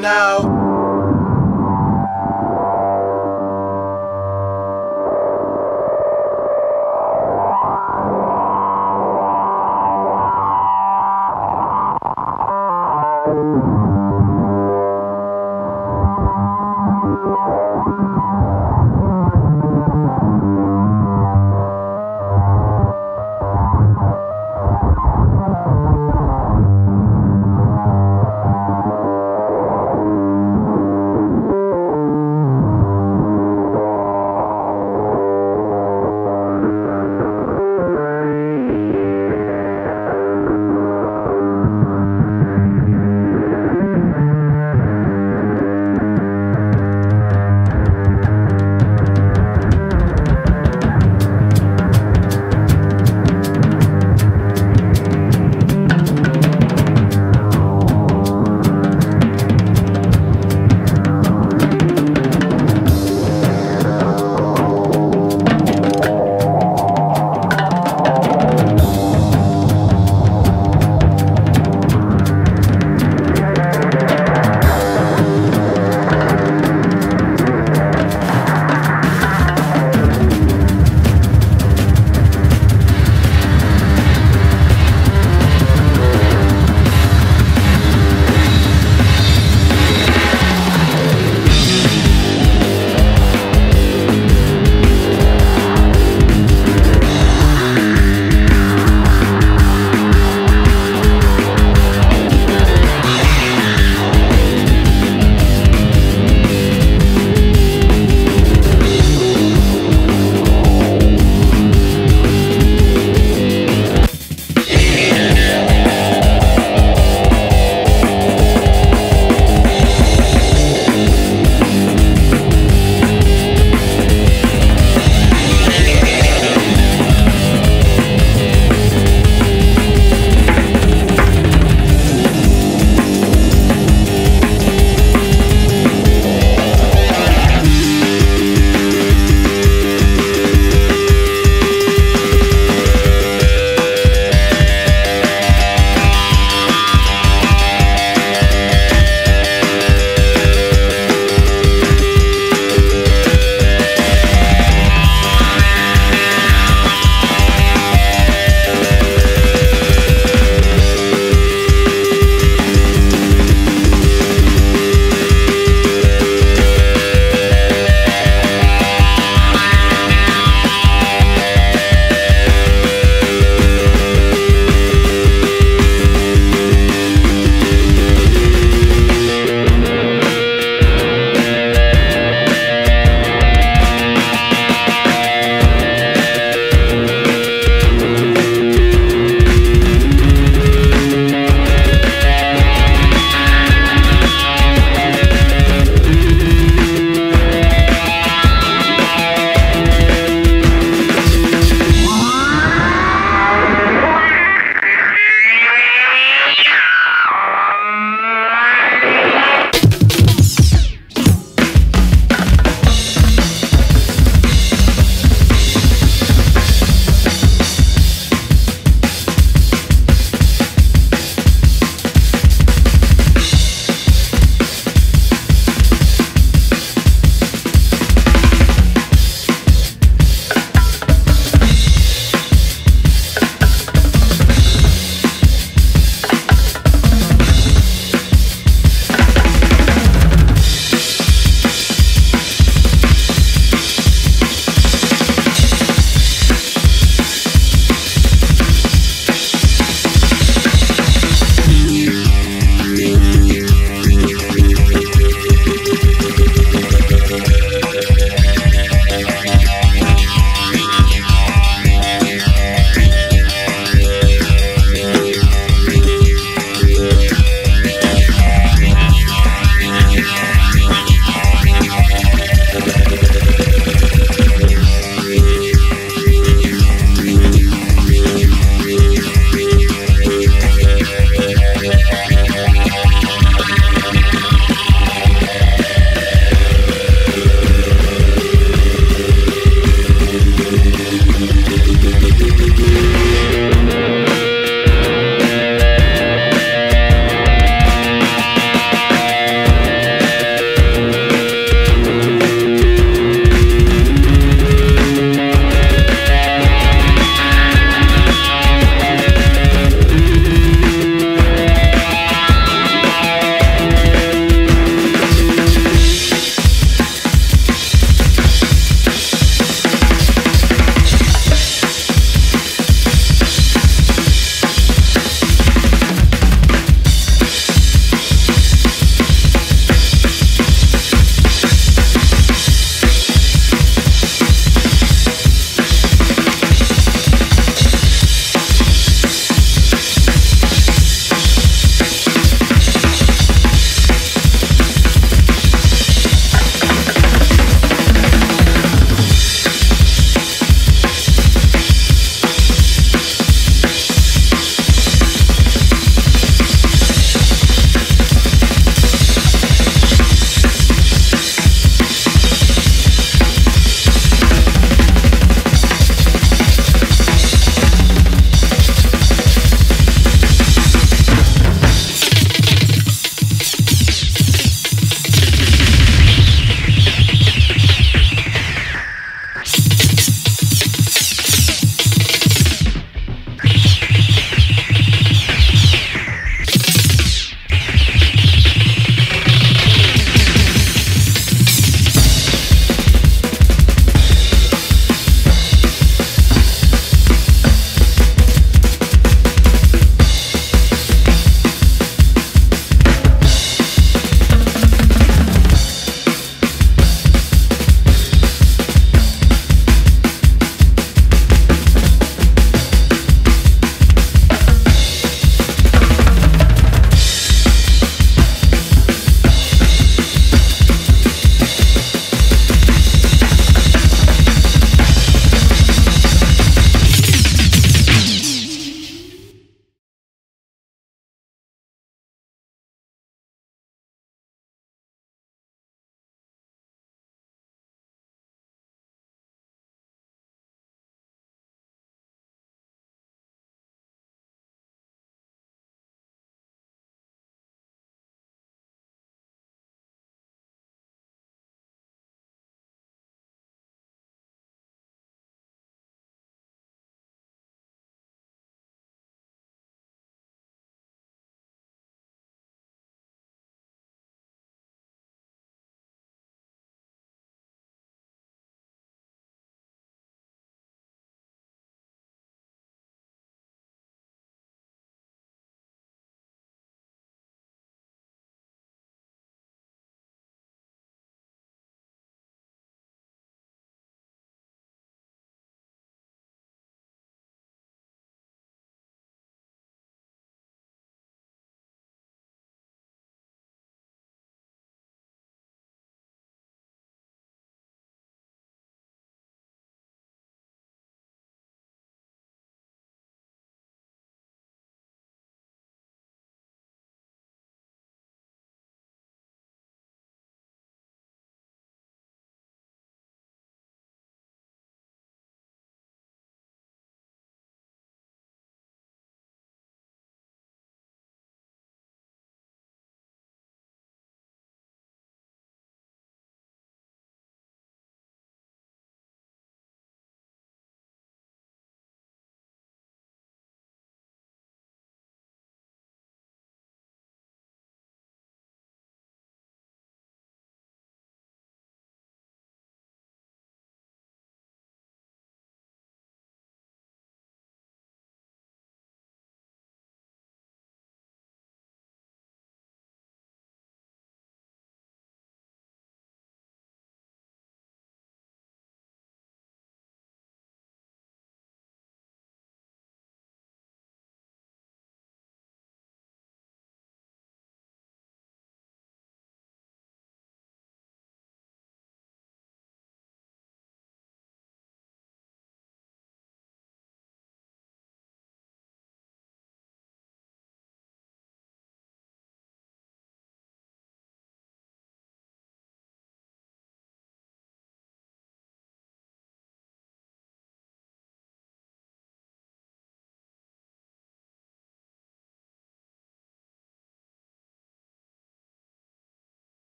now.